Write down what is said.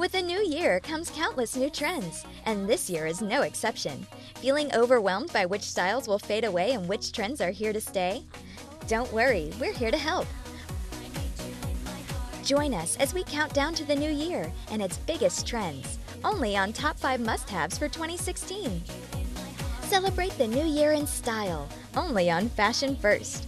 With the new year comes countless new trends, and this year is no exception. Feeling overwhelmed by which styles will fade away and which trends are here to stay? Don't worry, we're here to help. Join us as we count down to the new year and its biggest trends, only on Top 5 Must Haves for 2016. Celebrate the new year in style, only on Fashion First.